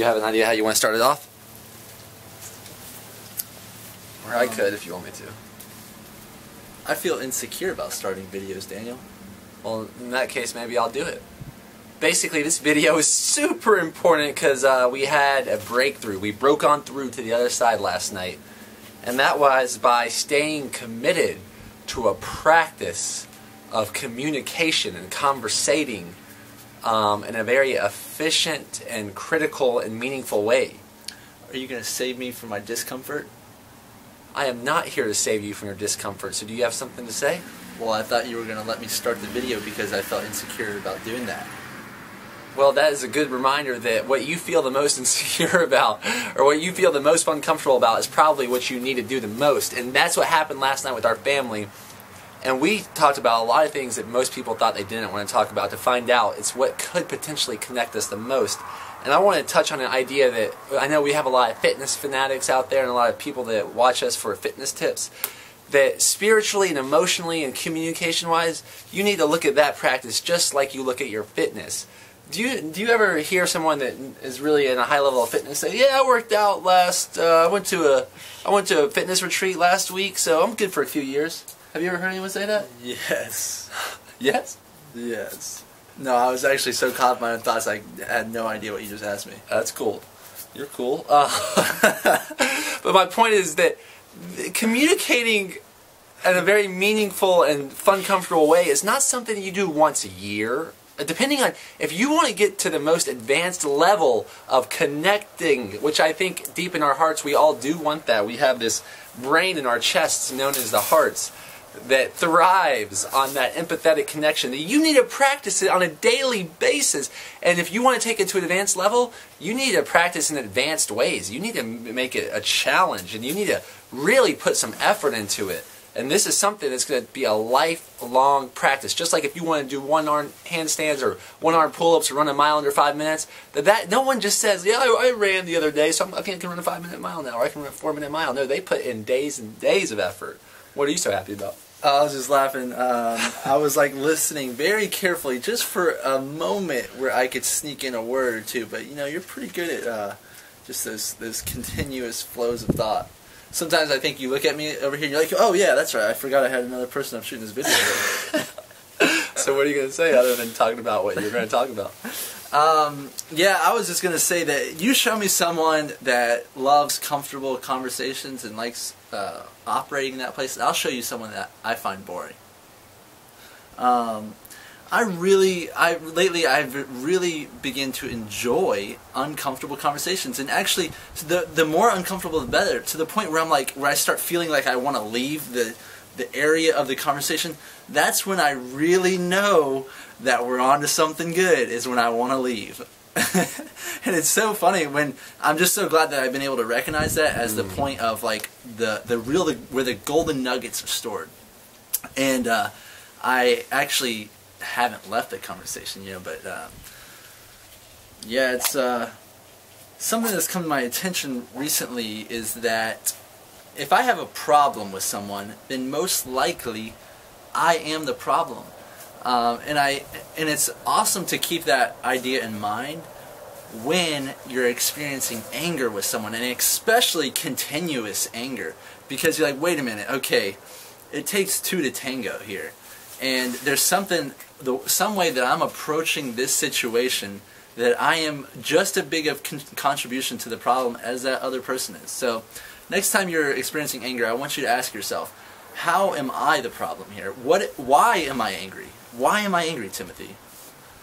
you have an idea how you want to start it off? Or I could if you want me to. I feel insecure about starting videos, Daniel. Well, in that case, maybe I'll do it. Basically, this video is super important because uh, we had a breakthrough. We broke on through to the other side last night. And that was by staying committed to a practice of communication and conversating um, in a very efficient and critical and meaningful way. Are you going to save me from my discomfort? I am not here to save you from your discomfort, so do you have something to say? Well, I thought you were going to let me start the video because I felt insecure about doing that. Well, that is a good reminder that what you feel the most insecure about, or what you feel the most uncomfortable about, is probably what you need to do the most. And that's what happened last night with our family. And we talked about a lot of things that most people thought they didn't want to talk about to find out it's what could potentially connect us the most. And I want to touch on an idea that I know we have a lot of fitness fanatics out there and a lot of people that watch us for fitness tips. That spiritually and emotionally and communication wise, you need to look at that practice just like you look at your fitness. Do you do you ever hear someone that is really in a high level of fitness say, "Yeah, I worked out last. Uh, I went to a I went to a fitness retreat last week, so I'm good for a few years." Have you ever heard anyone say that? Yes. Yes. Yes. No, I was actually so caught up in my own thoughts I had no idea what you just asked me. That's cool. You're cool. Uh, but my point is that communicating in a very meaningful and fun, comfortable way is not something you do once a year. Depending on if you want to get to the most advanced level of connecting, which I think deep in our hearts we all do want that. We have this brain in our chests known as the hearts that thrives on that empathetic connection that you need to practice it on a daily basis. And if you want to take it to an advanced level you need to practice in advanced ways. You need to make it a challenge and you need to really put some effort into it. And this is something that's going to be a lifelong practice. Just like if you want to do one arm handstands or one arm pull-ups or run a mile under five minutes that, that no one just says yeah I, I ran the other day so I'm, i can run a five minute mile now or I can run a four minute mile. No they put in days and days of effort what are you so happy about? I was just laughing. Um, I was like listening very carefully, just for a moment where I could sneak in a word or two. But you know, you're pretty good at uh, just those those continuous flows of thought. Sometimes I think you look at me over here and you're like, "Oh yeah, that's right. I forgot I had another person I'm shooting this video with." so what are you going to say other than talking about what you're going to talk about? Um, yeah, I was just going to say that you show me someone that loves comfortable conversations and likes uh, operating in that place, I'll show you someone that I find boring. Um, I really, I lately, I've really begin to enjoy uncomfortable conversations, and actually, the the more uncomfortable, the better. To the point where I'm like, where I start feeling like I want to leave the the area of the conversation. That's when I really know that we're on to something good. Is when I want to leave. and it's so funny when I'm just so glad that I've been able to recognize that as the mm. point of like the the real the, where the golden nuggets are stored. And uh, I actually haven't left the conversation, you know, but uh, yeah, it's uh, something that's come to my attention recently is that if I have a problem with someone, then most likely I am the problem. Um, and I and it's awesome to keep that idea in mind when you're experiencing anger with someone, and especially continuous anger, because you're like, wait a minute, okay, it takes two to tango here, and there's something, the, some way that I'm approaching this situation that I am just as big of con contribution to the problem as that other person is. So, next time you're experiencing anger, I want you to ask yourself, how am I the problem here? What? Why am I angry? Why am I angry, Timothy?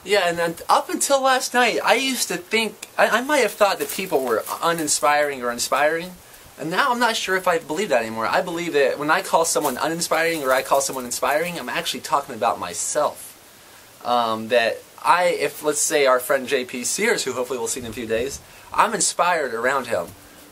Yeah, and then up until last night, I used to think, I, I might have thought that people were uninspiring or inspiring. And now I'm not sure if I believe that anymore. I believe that when I call someone uninspiring or I call someone inspiring, I'm actually talking about myself. Um, that I, if let's say our friend JP Sears, who hopefully we'll see in a few days, I'm inspired around him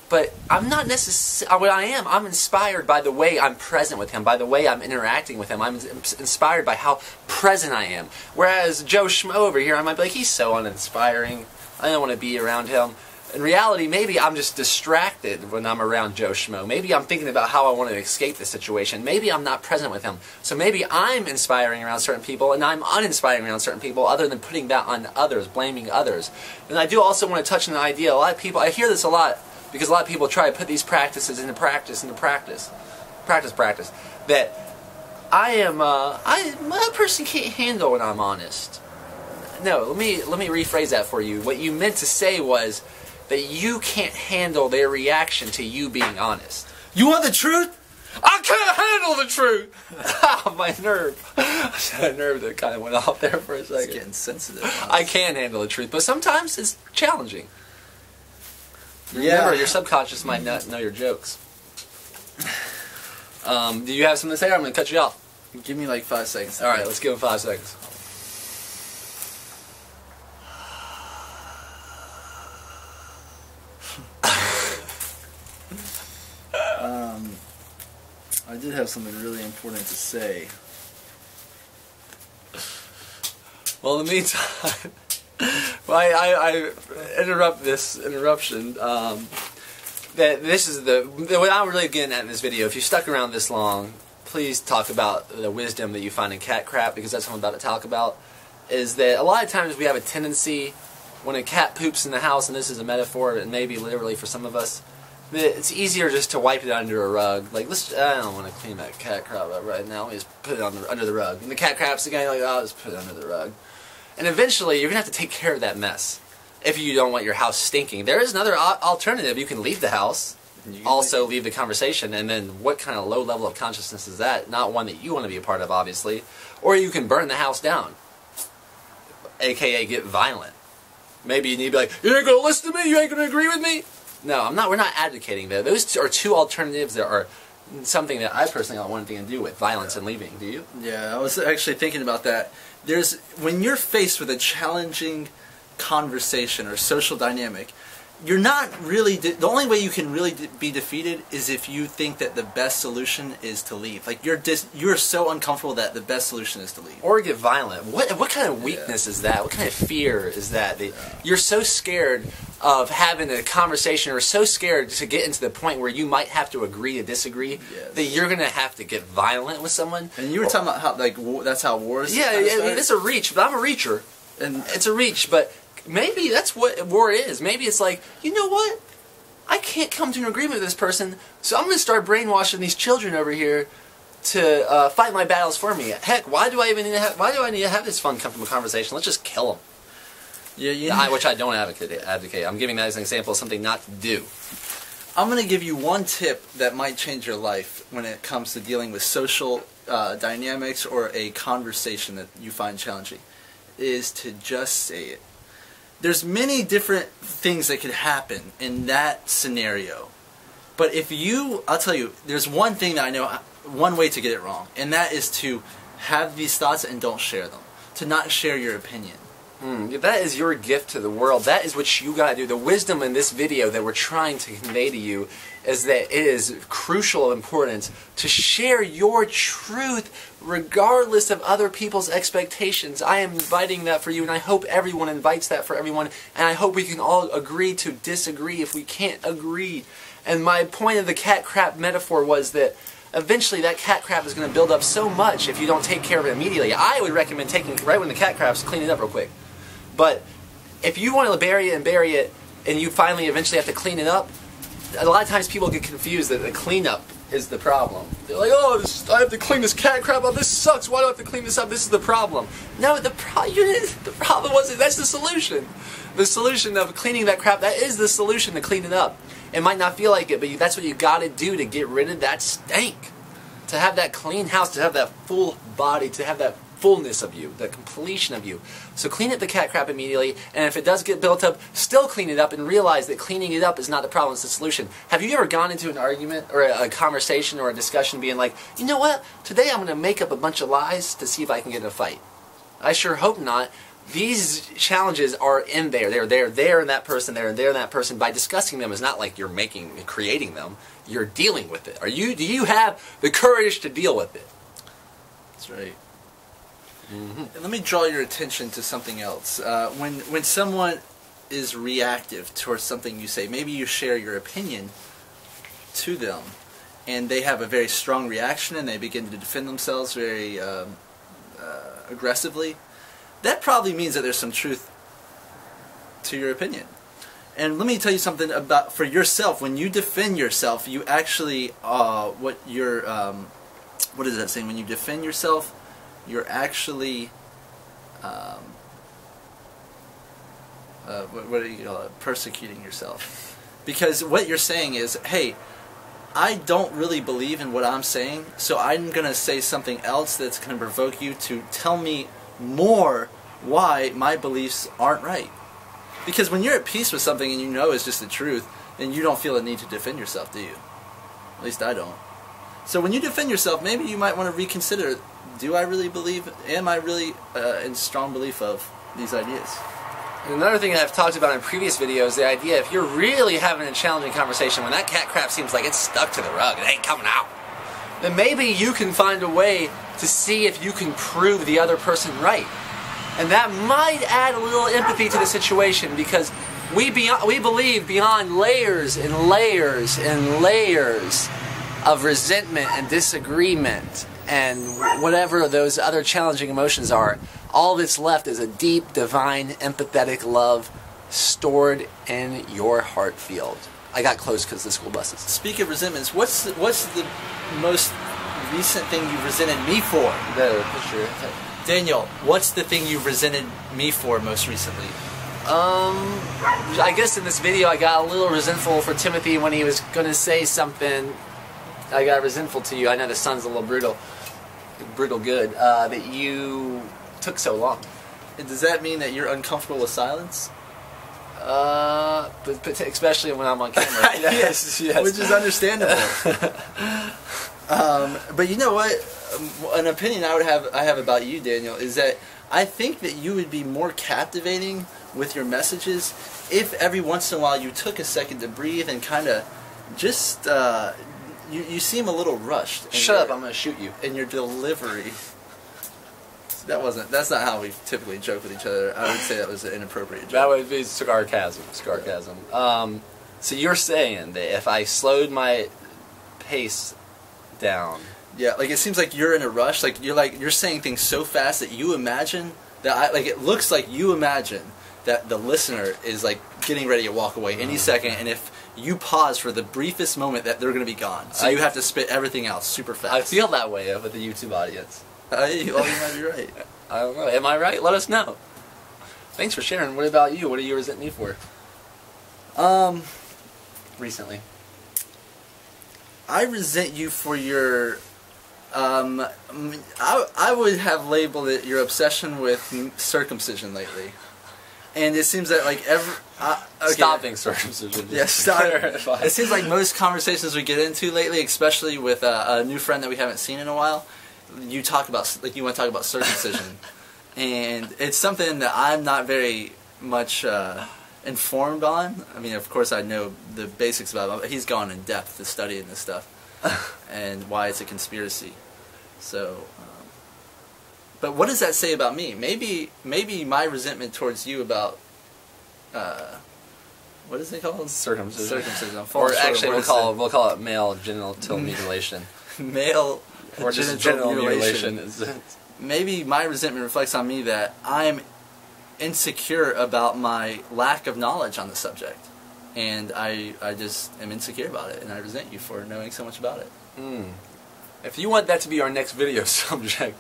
but I'm not necessarily uh, what I am. I'm inspired by the way I'm present with him, by the way I'm interacting with him. I'm inspired by how present I am. Whereas Joe Schmo over here, I might be like, he's so uninspiring. I don't want to be around him. In reality, maybe I'm just distracted when I'm around Joe Schmo. Maybe I'm thinking about how I want to escape the situation. Maybe I'm not present with him. So maybe I'm inspiring around certain people and I'm uninspiring around certain people other than putting that on others, blaming others. And I do also want to touch on the idea, a lot of people, I hear this a lot because a lot of people try to put these practices into practice, into practice, practice, practice, that I am, uh, I, my person can't handle when I'm honest. No, let me, let me rephrase that for you. What you meant to say was, that you can't handle their reaction to you being honest. You want the truth? I can't handle the truth. oh, my nerve. a nerve that kind of went off there for a second. It's getting sensitive. I can handle the truth, but sometimes it's challenging. Yeah. Your subconscious might not know your jokes. Um, do you have something to say? Or I'm going to cut you off. Give me like five seconds. All right, let's give him five seconds. Um, I did have something really important to say. Well, in the meantime, well, I, I, I interrupt this interruption. Um, that this is the, the what I'm really getting at in this video. If you stuck around this long, please talk about the wisdom that you find in cat crap because that's what I'm about to talk about. Is that a lot of times we have a tendency when a cat poops in the house, and this is a metaphor, and maybe literally for some of us, that it's easier just to wipe it under a rug. Like, let's, I don't want to clean that cat crap up right now. Let me just put it on the, under the rug. And the cat crap's again like, oh, I'll just put it under the rug. And eventually, you're going to have to take care of that mess if you don't want your house stinking. There is another alternative. You can leave the house, also leave the conversation, and then what kind of low level of consciousness is that? Not one that you want to be a part of, obviously. Or you can burn the house down, aka get violent. Maybe you need to be like, you ain't going to listen to me? You ain't going to agree with me? No, I'm not. We're not advocating that. Those are two alternatives that are something that I personally don't want anything to do with violence and leaving. Do you? Yeah, I was actually thinking about that. There's when you're faced with a challenging conversation or social dynamic, you're not really the only way you can really be defeated is if you think that the best solution is to leave. Like you're dis- you're so uncomfortable that the best solution is to leave. Or get violent. What what kind of weakness yeah. is that? What kind of fear is that? that yeah. You're so scared of having a conversation or so scared to get into the point where you might have to agree to disagree yes. that you're going to have to get violent with someone. And you were or, talking about how like that's how wars. Yeah, yeah, I mean, it's a reach, but I'm a reacher, and it's a reach, but maybe that's what war is. Maybe it's like, you know what? I can't come to an agreement with this person, so I'm going to start brainwashing these children over here to uh, fight my battles for me. Heck, why do I even need to have, why do I need to have this fun, comfortable conversation? Let's just kill them. Yeah, yeah. I, which I don't advocate. Advocate. I'm giving that as an example of something not to do. I'm going to give you one tip that might change your life when it comes to dealing with social uh, dynamics or a conversation that you find challenging. Is to just say it there's many different things that could happen in that scenario. But if you, I'll tell you, there's one thing that I know, one way to get it wrong, and that is to have these thoughts and don't share them. To not share your opinion. Mm, that is your gift to the world. That is what you gotta do. The wisdom in this video that we're trying to convey to you is that it is crucial importance to share your truth regardless of other people's expectations. I am inviting that for you, and I hope everyone invites that for everyone, and I hope we can all agree to disagree if we can't agree. And my point of the cat crap metaphor was that eventually that cat crap is going to build up so much if you don't take care of it immediately. I would recommend taking right when the cat crap's clean it up real quick. But if you want to bury it and bury it, and you finally eventually have to clean it up, a lot of times people get confused that the cleanup is the problem. They're like, oh, this, I have to clean this cat crap up. This sucks. Why do I have to clean this up? This is the problem. No, the, pro- the problem wasn't. That's the solution. The solution of cleaning that crap, that is the solution to clean it up. It might not feel like it, but you, that's what you got to do to get rid of that stank. To have that clean house, to have that full body, to have that fullness of you, the completion of you. So clean up the cat crap immediately, and if it does get built up, still clean it up and realize that cleaning it up is not the problem, it's the solution. Have you ever gone into an argument or a, a conversation or a discussion being like, you know what, today I'm going to make up a bunch of lies to see if I can get in a fight? I sure hope not. These challenges are in there. They're there, there, and that person, there, and there, and that person. By discussing them, it's not like you're making, creating them. You're dealing with it. Are you? Do you have the courage to deal with it? That's right. Mm-hmm. Let me draw your attention to something else. Uh, when when someone is reactive towards something you say. Maybe you share your opinion to them, and they have a very strong reaction, and they begin to defend themselves very um, uh, aggressively. That probably means that there's some truth to your opinion. And let me tell you something about for yourself. When you defend yourself, you actually uh, what you're um, what is that saying? When you defend yourself, you're actually um, uh, what, what do you call it? Persecuting yourself. Because what you're saying is, hey, I don't really believe in what I'm saying, so I'm going to say something else that's going to provoke you to tell me more why my beliefs aren't right. Because when you're at peace with something and you know it's just the truth, then you don't feel a need to defend yourself, do you? At least I don't. So when you defend yourself, maybe you might want to reconsider, do I really believe, am I really uh, in strong belief of these ideas? Another thing that I've talked about in previous videos, the idea if you're really having a challenging conversation, when that cat crap seems like it's stuck to the rug, it ain't coming out, then maybe you can find a way to see if you can prove the other person right. And that might add a little empathy to the situation because we, beyond, we believe beyond layers and layers and layers of resentment and disagreement and whatever those other challenging emotions are, all that's left is a deep, divine, empathetic love stored in your heart field. I got close because the school buses. Speak of resentments, what's the, what's the most recent thing you've resented me for? The picture. Daniel, what's the thing you've resented me for most recently? Um, I guess in this video I got a little resentful for Timothy when he was going to say something. I got resentful to you. I know the sun's a little brutal, brutal good, uh, that you took so long. Does that mean that you're uncomfortable with silence? Uh, but, but especially when I'm on camera. yes, yes. Which is understandable. um, but you know what? Um, an opinion I would have I have about you, Daniel, is that I think that you would be more captivating with your messages if every once in a while you took a second to breathe and kind of just uh, you you seem a little rushed. Shut up! I'm gonna shoot you. In your delivery. That wasn't. That's not how we typically joke with each other. I would say that was an inappropriate joke. That would be sarcasm. Sarcasm. Um, so you're saying that if I slowed my pace down, yeah, like it seems like you're in a rush. Like you're like you're saying things so fast that you imagine that I like it looks like you imagine that the listener is like getting ready to walk away any mm. second, and if you pause for the briefest moment, that they're going to be gone. So I, you have to spit everything out super fast. I feel that way with the YouTube audience. I, well, you might be right. I don't know. Am I right? Let us know. Thanks for sharing. What about you? What do you resent me for? Um, recently. I resent you for your. Um, I, I would have labeled it your obsession with circumcision lately, and it seems that like every uh, okay. stopping circumcision. Yeah, stop. it seems like most conversations we get into lately, especially with a, a new friend that we haven't seen in a while, you talk about like you want to talk about circumcision, and it's something that I'm not very much uh, informed on. I mean, of course, I know the basics about it. But he's gone in depth to studying this stuff and why it's a conspiracy. So, um, but what does that say about me? Maybe maybe my resentment towards you about. Uh, what is it called? Circumcision. Circumcision. Or actually, we'll call it, we'll call it male genital mutilation. male or just general mutilation. mutilation. Maybe my resentment reflects on me that I'm insecure about my lack of knowledge on the subject, and I I just am insecure about it, and I resent you for knowing so much about it. Mm. If you want that to be our next video subject,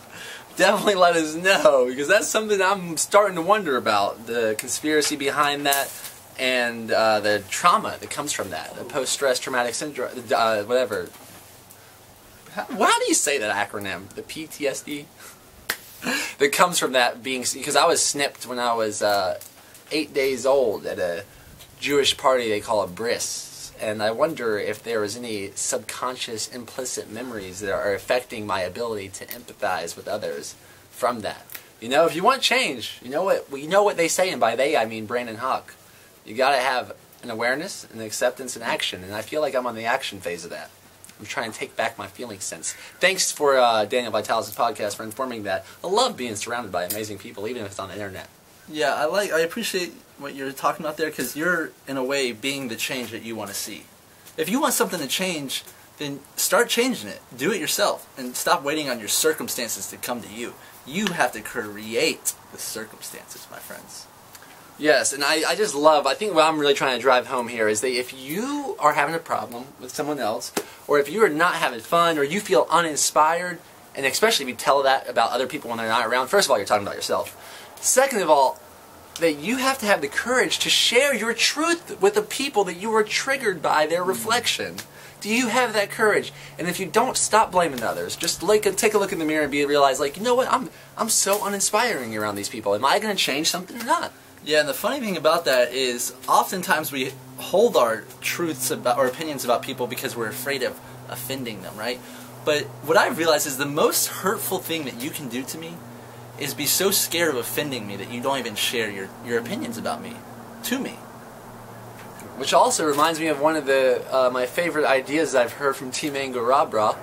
definitely let us know because that's something I'm starting to wonder about the conspiracy behind that and uh, the trauma that comes from that, the post-stress traumatic syndrome, uh, whatever. How, how do you say that acronym? The PTSD that comes from that being because I was snipped when I was uh, eight days old at a Jewish party they call it bris, and I wonder if there is any subconscious, implicit memories that are affecting my ability to empathize with others from that. You know, if you want change, you know what you know what they say, and by they I mean Brandon Hawk. You got to have an awareness, an acceptance, and action, and I feel like I'm on the action phase of that. I'm trying to take back my feeling sense. Thanks for uh, Daniel Vitalis' podcast for informing that. I love being surrounded by amazing people, even if it's on the internet. Yeah, I like. I appreciate what you're talking about there because you're, in a way, being the change that you want to see. If you want something to change, then start changing it. Do it yourself, and stop waiting on your circumstances to come to you. You have to create the circumstances, my friends. Yes, and I, I just love, I think what I'm really trying to drive home here is that if you are having a problem with someone else, or if you are not having fun, or you feel uninspired, and especially if you tell that about other people when they're not around, first of all, you're talking about yourself. Second of all, that you have to have the courage to share your truth with the people that you are triggered by their hmm. reflection. Do you have that courage? And if you don't, stop blaming others. Just like take a look in the mirror and be realize, like, you know what? I'm I'm so uninspiring around these people. Am I going to change something or not? Yeah, and the funny thing about that is oftentimes we hold our truths about or opinions about people because we're afraid of offending them, right? But what I've realized is the most hurtful thing that you can do to me is be so scared of offending me that you don't even share your, your opinions about me to me. Which also reminds me of one of the uh, my favorite ideas I've heard from T-Mango RawBrah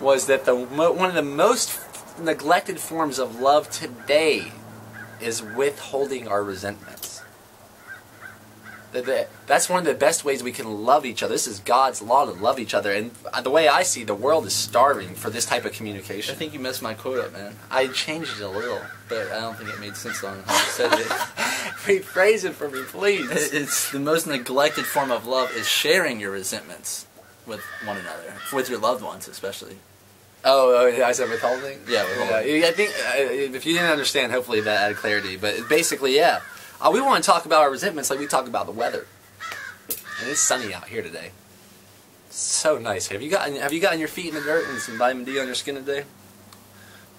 was that the one of the most neglected forms of love today is withholding our resentments. That- that- That's one of the best ways we can love each other. This is God's law to love each other, and uh, the way I see, the world is starving for this type of communication. I think you messed my quote up, man. I changed it a little. But I don't think it made sense on how you said it. Rephrase it for me, please. It's the most neglected form of love is sharing your resentments with one another, with your loved ones especially. Oh, I said withholding. Yeah, withholding. I think uh, if you didn't understand, hopefully that added clarity. But basically, yeah, uh, we want to talk about our resentments like we talk about the weather. And it's sunny out here today. So nice. Have you gotten Have you gotten your feet in the dirt and some vitamin D on your skin today?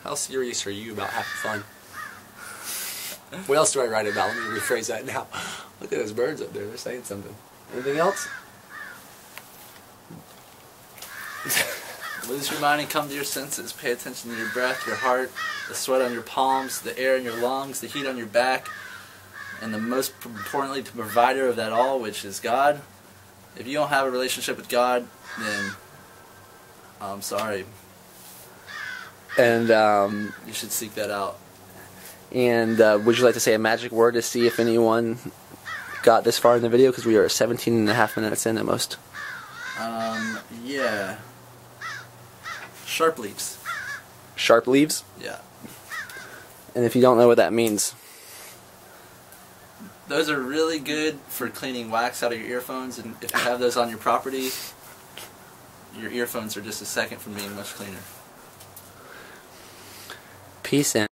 How serious are you about having fun? What else do I write about? Let me rephrase that now. Look at those birds up there. They're saying something. Anything else? Lose your mind and come to your senses. Pay attention to your breath, your heart, the sweat on your palms, the air in your lungs, the heat on your back, and the most importantly, the provider of that all, which is God. If you don't have a relationship with God, then I'm sorry. And um, You should seek that out. And uh, would you like to say a magic word to see if anyone got this far in the video? Because we are 17 and a half minutes in at most. Um, yeah. Sharp leaves. Sharp leaves. Yeah. And if you don't know what that means, Those are really good for cleaning wax out of your earphones, and if you have those on your property, your earphones are just a second from being much cleaner. peace in.